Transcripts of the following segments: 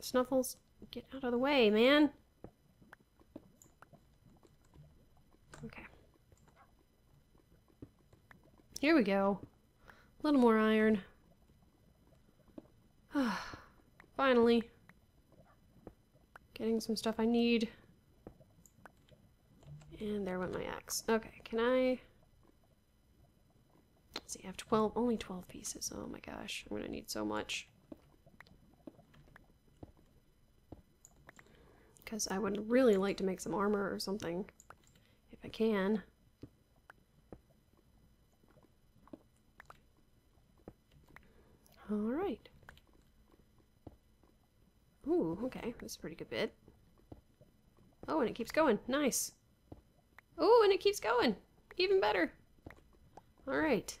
Snuffles, get out of the way, man. Okay. Here we go. A little more iron. Finally. Getting some stuff I need. And there went my axe. Okay, can I... Let's see, I have 12, only 12 pieces. Oh my gosh, I'm gonna need so much. Because I would really like to make some armor or something, if I can. Alright. Ooh, okay, that's a pretty good bit. Oh, and it keeps going. Nice. Oh, and it keeps going. Even better. Alright.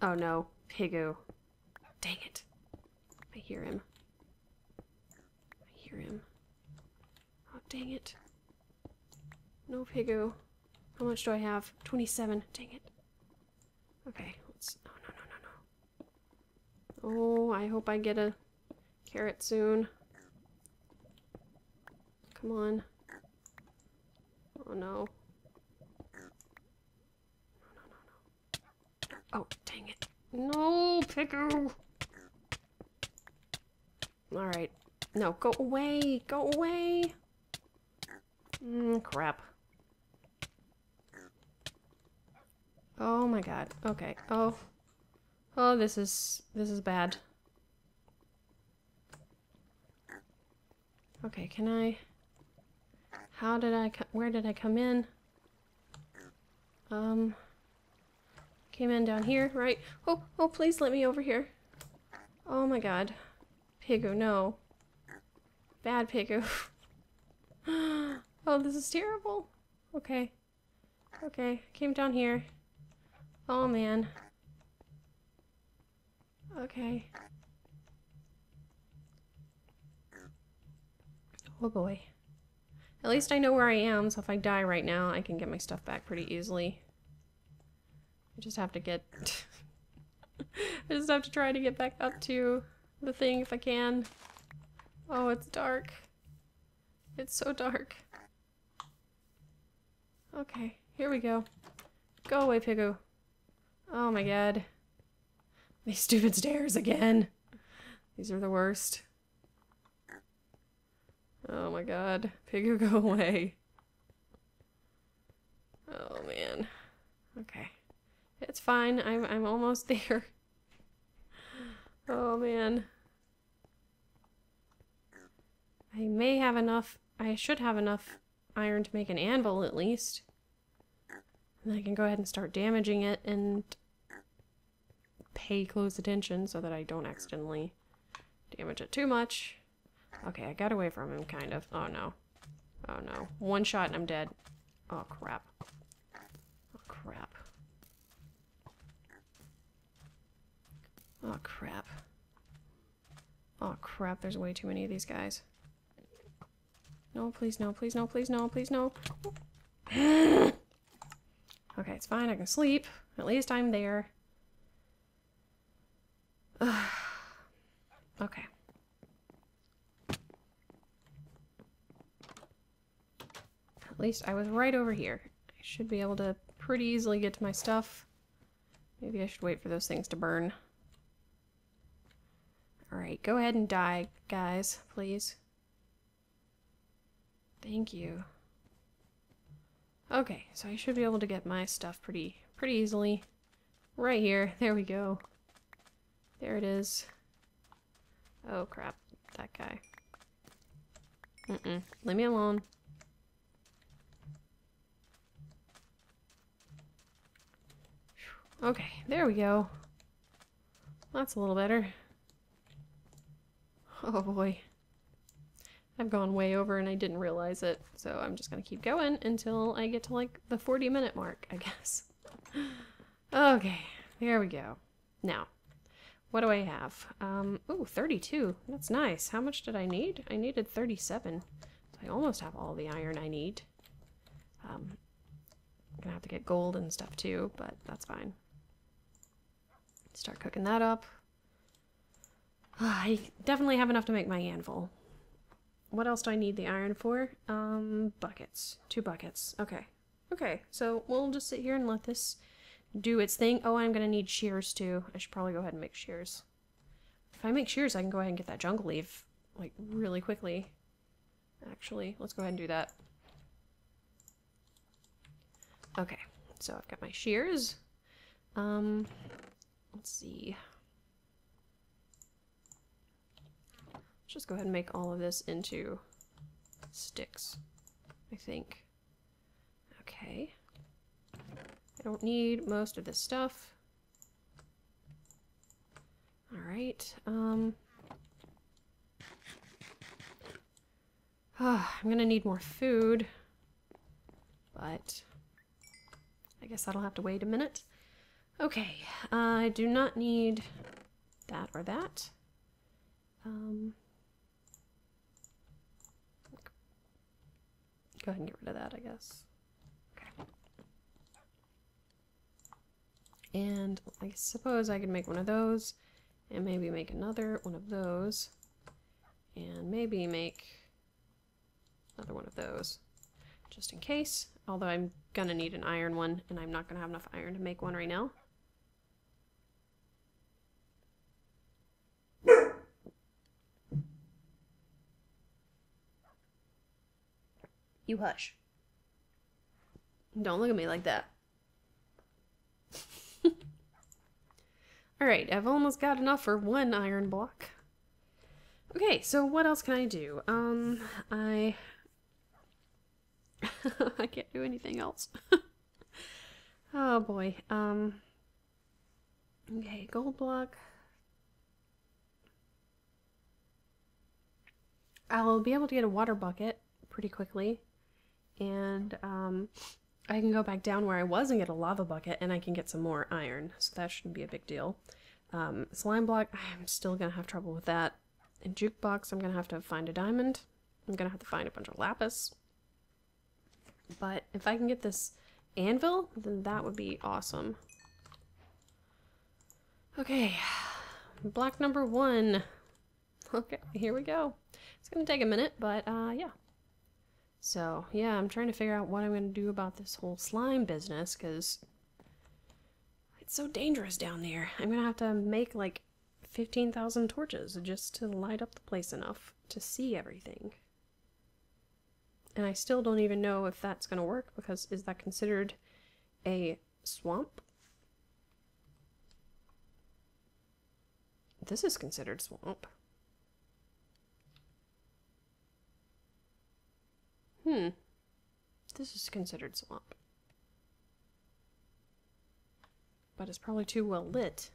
Oh no, Pigu. Dang it. I hear him. Hear him. Oh, dang it. No Pigu. How much do I have? 27. Dang it. Okay, let's... Oh, no, no, no, no. Oh, I hope I get a carrot soon. Come on. Oh, no. No no no no. Oh, dang it. No, Pigu! Alright. No, go away! Go away! Mm, crap. Oh my god. Okay. Oh. Oh, this is... This is bad. Okay, can I... How did I... Where did I come in? Um... Came in down here, right? Oh, oh, please let me over here. Oh my god. Pigu, no. Bad Pigu. oh, this is terrible. Okay. Okay, came down here. Oh man. Okay. Oh boy. At least I know where I am, so if I die right now, I can get my stuff back pretty easily. I just have to get... I just have to try to get back up to the thing if I can. Oh, it's dark. It's so dark. Okay, here we go. Go away, Pigu. Oh my god. These stupid stairs again. These are the worst. Oh my god. Pigu, go away. Oh man. Okay. It's fine. I'm I'm almost there. Oh man. I may have enough. I should have enough iron to make an anvil at least. And I can go ahead and start damaging it and pay close attention so that I don't accidentally damage it too much. Okay, I got away from him, kind of. Oh no. Oh no. One shot and I'm dead. Oh crap. Oh crap. Oh, crap. Oh, crap, there's way too many of these guys. No, please, no, please, no, please, no, please, no. okay, it's fine, I can sleep. At least I'm there. okay. At least I was right over here. I should be able to pretty easily get to my stuff. Maybe I should wait for those things to burn. Alright, go ahead and die, guys, please. Thank you. Okay, so I should be able to get my stuff pretty pretty easily. Right here. There we go. There it is. Oh crap. That guy. Mm-mm. Leave me alone. Okay, there we go. That's a little better. Oh boy. I've gone way over and I didn't realize it, so I'm just gonna keep going until I get to like the 40 minute mark, I guess. okay, there we go. Now, what do I have? Um, ooh, 32. That's nice. How much did I need? I needed 37. So I almost have all the iron I need. Um, I'm gonna have to get gold and stuff too, but that's fine. Start cooking that up. I definitely have enough to make my anvil. What else do I need the iron for? Um, buckets. Two buckets. Okay. Okay, so we'll just sit here and let this do its thing. Oh, I'm gonna need shears too. I should probably go ahead and make shears. If I make shears, I can go ahead and get that jungle leaf, like, really quickly. Actually, let's go ahead and do that. Okay, so I've got my shears. Um, let's see. Let's just go ahead and make all of this into sticks, I think. Okay. I don't need most of this stuff. Alright, um... Oh, I'm gonna need more food. But... I guess that'll have to wait a minute. Okay, uh, I do not need that or that. Um... Go ahead and get rid of that, I guess. Okay. And I suppose I could make one of those and maybe make another one of those and maybe make another one of those just in case. Although I'm gonna need an iron one and I'm not gonna have enough iron to make one right now. You hush. Don't look at me like that. Alright, I've almost got enough for one iron block. Okay, so what else can I do? Um, I... I can't do anything else. oh boy, um... Okay, gold block. I'll be able to get a water bucket pretty quickly. And, um, I can go back down where I was and get a lava bucket and I can get some more iron. So that shouldn't be a big deal. Um, slime block, I'm still going to have trouble with that. And jukebox, I'm going to have to find a diamond. I'm going to have to find a bunch of lapis. But if I can get this anvil, then that would be awesome. Okay, block number one. Okay, here we go. It's going to take a minute, but uh, yeah. So, yeah, I'm trying to figure out what I'm going to do about this whole slime business, because it's so dangerous down there. I'm going to have to make, like, 15,000 torches just to light up the place enough to see everything. And I still don't even know if that's going to work, because is that considered a swamp? This is considered swamp. Hmm. This is considered swamp. But it's probably too well lit.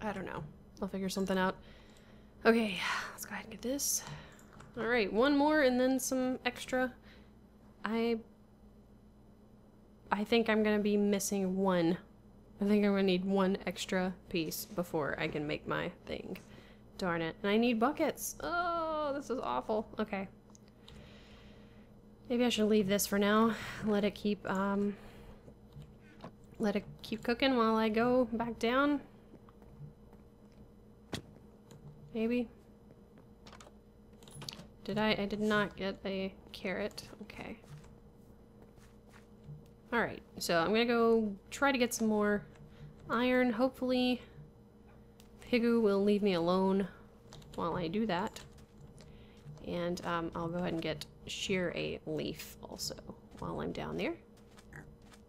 I don't know. I'll figure something out. Okay, let's go ahead and get this. Alright, one more and then some extra. I... I think I'm gonna be missing one. I think I'm gonna need one extra piece before I can make my thing. Darn it. And I need buckets. Oh, this is awful. Okay. Maybe I should leave this for now. Let it keep, um... Let it keep cooking while I go back down. Maybe. Did I? I did not get a carrot. Okay. Alright, so I'm gonna go try to get some more iron. Hopefully Pigu will leave me alone while I do that. And um, I'll go ahead and get shear a leaf also while I'm down there.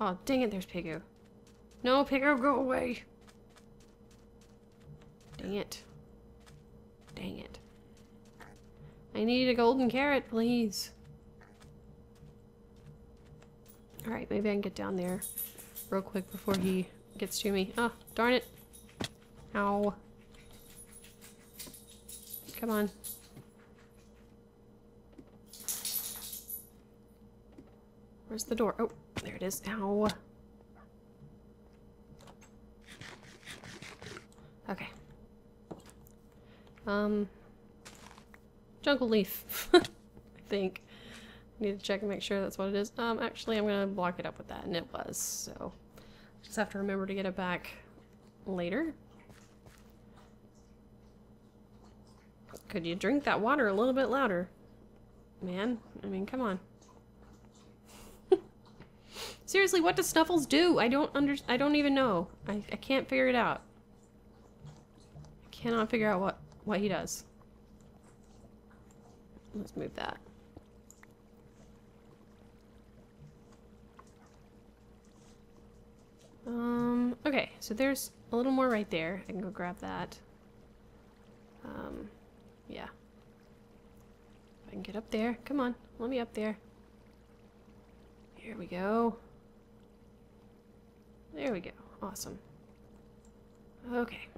Oh, dang it, there's Pigu. No, Pigu, go away! Dang it. Dang it. I need a golden carrot, please. Alright, maybe I can get down there real quick before he gets to me. Oh, darn it. Ow. Come on. Where's the door? Oh, there it is. Ow. Okay. Um, jungle leaf, I think. Need to check and make sure that's what it is. Um, actually, I'm gonna block it up with that, and it was, so. Just have to remember to get it back later. Could you drink that water a little bit louder? Man, I mean, come on. Seriously, what does Snuffles do? I don't under I don't even know. I, I can't figure it out. I cannot figure out what, what he does. Let's move that. Um, okay, so there's a little more right there. I can go grab that. Um, yeah. I can get up there. Come on, let me up there. Here we go. There we go. Awesome. Okay.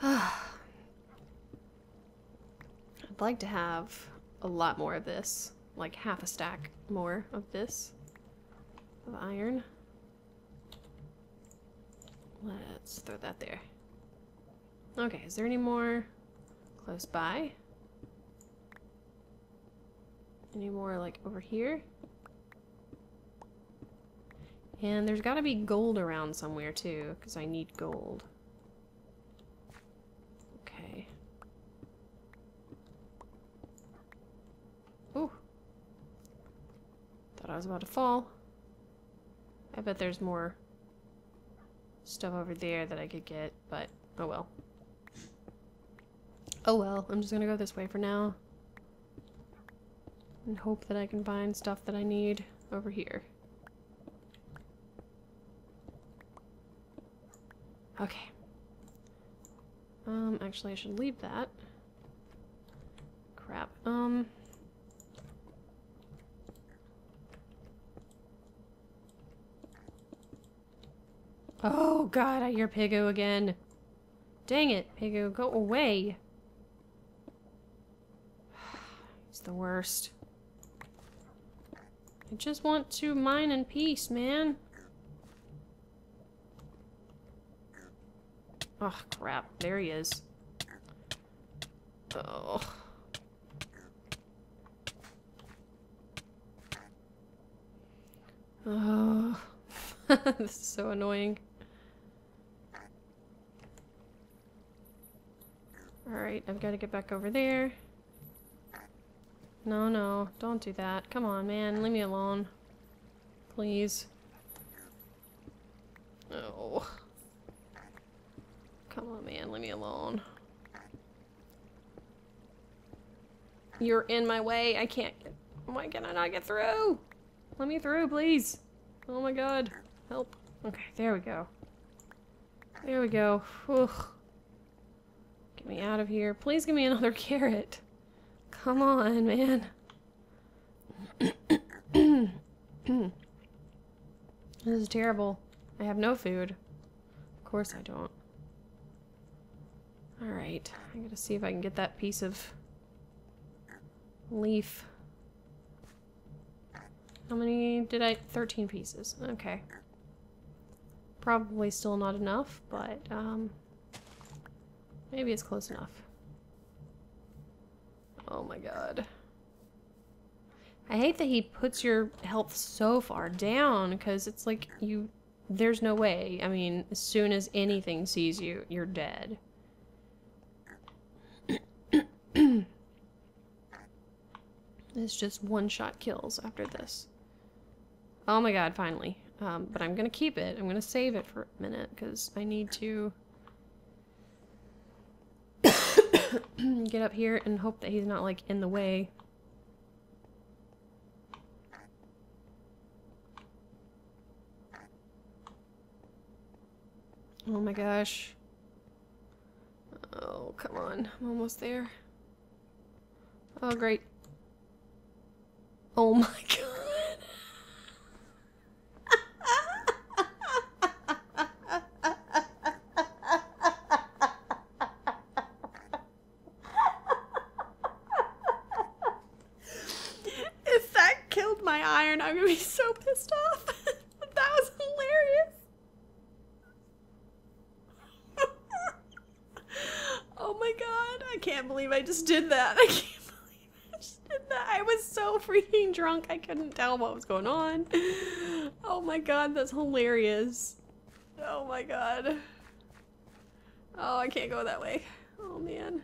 I'd like to have a lot more of this. Like half a stack more of this. Of iron. Let's throw that there. Okay, is there any more close by? Any more like over here? And there's got to be gold around somewhere too, because I need gold. Okay. Ooh. Thought I was about to fall. I bet there's more stuff over there that I could get, but oh well. Oh well, I'm just gonna go this way for now. And hope that I can find stuff that I need over here. Okay. Um, actually I should leave that. Crap. Um... Oh god, I hear Pigu again. Dang it, Pigu, go away. It's the worst. I just want to mine in peace, man. Oh, crap. There he is. Oh. Oh. this is so annoying. Alright, I've got to get back over there. No, no, don't do that. Come on, man. Leave me alone. Please. Oh. Come on, man. Leave me alone. You're in my way. I can't. Oh Why can I not get through? Let me through, please. Oh my god. Help. Okay, there we go. There we go. Get me out of here. Please give me another carrot. Come on, man. this is terrible. I have no food. Of course I don't. Alright, I gotta see if I can get that piece of leaf. How many did I? 13 pieces. Okay. Probably still not enough, but um, maybe it's close enough. Oh my god. I hate that he puts your health so far down because it's like you there's no way. I mean, as soon as anything sees you, you're dead. It's just one-shot kills after this. Oh my god, finally. Um, but I'm gonna keep it. I'm gonna save it for a minute, because I need to get up here and hope that he's not, like, in the way. Oh my gosh. Oh, come on. I'm almost there. Oh, great. Oh my god. if that killed my iron, I'm gonna be so pissed off. that was hilarious. oh my god, I can't believe I just did that. I can't believe I just did that. I was so freaking drunk I couldn't tell what was going on. Oh my god, that's hilarious. Oh my god. Oh, I can't go that way. Oh man.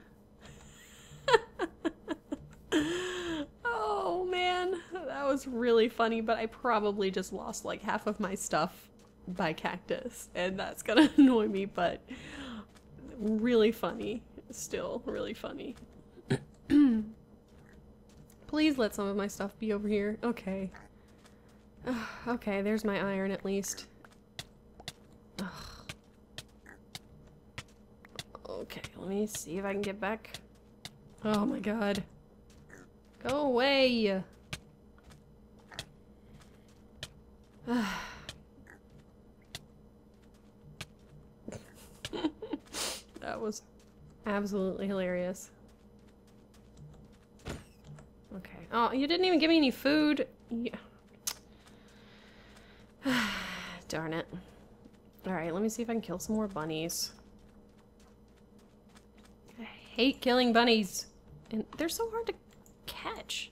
oh man, that was really funny, but I probably just lost like half of my stuff by cactus, and that's gonna annoy me, but really funny. Still really funny. Please let some of my stuff be over here. Okay. okay, there's my iron at least. Ugh. Okay, let me see if I can get back. Oh my god. Go away! that was absolutely hilarious. Okay. Oh, you didn't even give me any food. Yeah. Darn it. Alright, let me see if I can kill some more bunnies. I hate killing bunnies. And they're so hard to catch.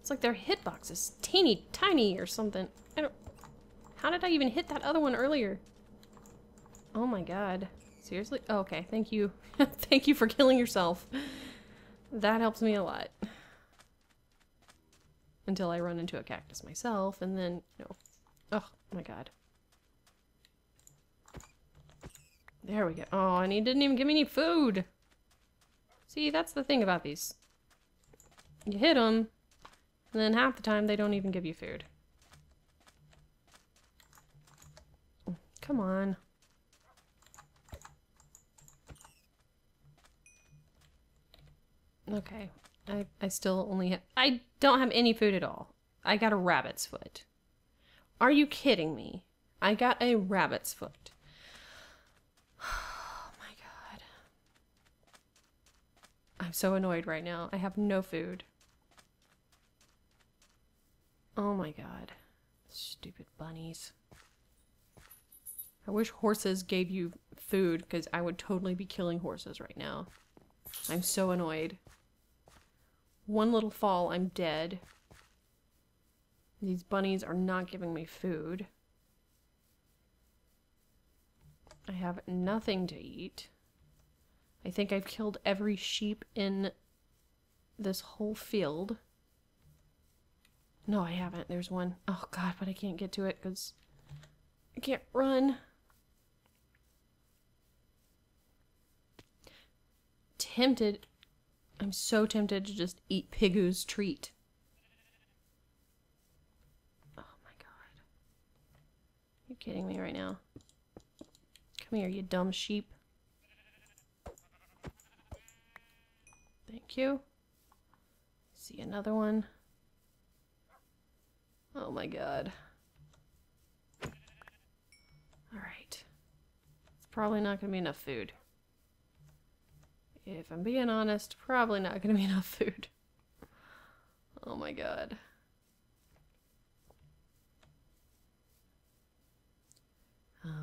It's like their hitbox is teeny tiny or something. I don't... How did I even hit that other one earlier? Oh my god. Seriously? Oh, okay, thank you. thank you for killing yourself. That helps me a lot. Until I run into a cactus myself, and then, you know... Oh my god. There we go. Oh, and he didn't even give me any food. See, that's the thing about these. You hit them, and then half the time they don't even give you food. Come on. Okay. I, I still only have... I don't have any food at all. I got a rabbit's foot. Are you kidding me? I got a rabbit's foot. Oh my god. I'm so annoyed right now. I have no food. Oh my god. Stupid bunnies. I wish horses gave you food because I would totally be killing horses right now. I'm so annoyed. One little fall, I'm dead. These bunnies are not giving me food. I have nothing to eat. I think I've killed every sheep in this whole field. No, I haven't. There's one. Oh god, but I can't get to it because I can't run. Tempted. I'm so tempted to just eat Pigu's treat. Oh my god. You're kidding me right now. Come here, you dumb sheep. Thank you. See another one. Oh my god. Alright. It's probably not going to be enough food. If I'm being honest, probably not going to be enough food. Oh my god.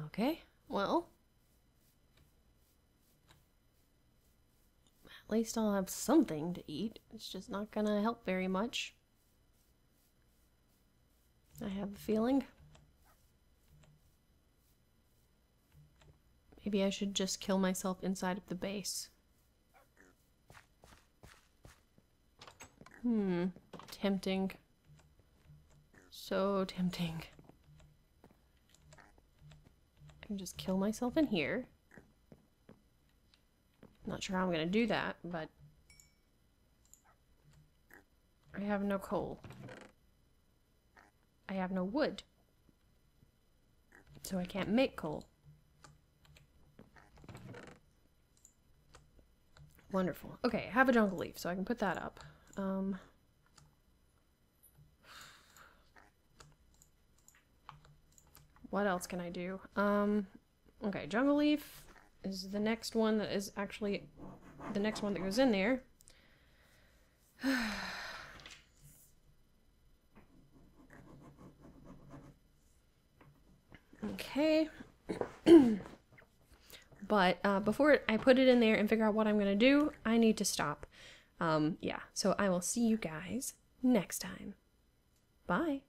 Okay, well. At least I'll have something to eat. It's just not gonna help very much. I have a feeling. Maybe I should just kill myself inside of the base. Hmm. Tempting. So tempting. I can just kill myself in here. Not sure how I'm gonna do that, but I have no coal. I have no wood. So I can't make coal. Wonderful. Okay, I have a jungle leaf, so I can put that up. Um, what else can I do? Um, okay, jungle leaf is the next one that is actually the next one that goes in there. Okay. but uh, before I put it in there and figure out what I'm going to do, I need to stop. Um, yeah, so I will see you guys next time. Bye.